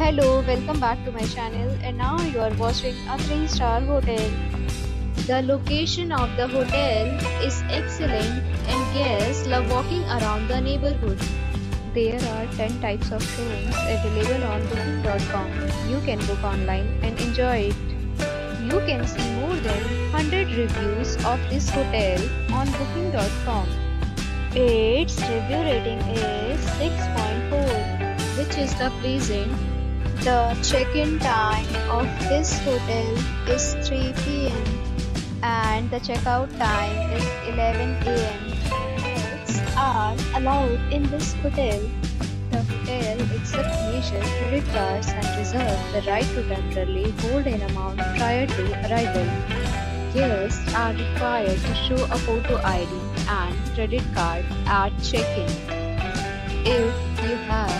Hello, welcome back to my channel and now you are watching a 3 star hotel. The location of the hotel is excellent and guests love walking around the neighborhood. There are 10 types of rooms available on booking.com. You can book online and enjoy it. You can see more than 100 reviews of this hotel on booking.com. Its review rating is 6.4 which is the pleasant the check-in time of this hotel is 3 p.m. and the checkout time is 11 a.m. Pets are allowed in this hotel. The hotel accepts major credit cards and reserves the right to temporarily hold an amount prior to arrival. Guests are required to show a photo ID and credit card at check-in. If you have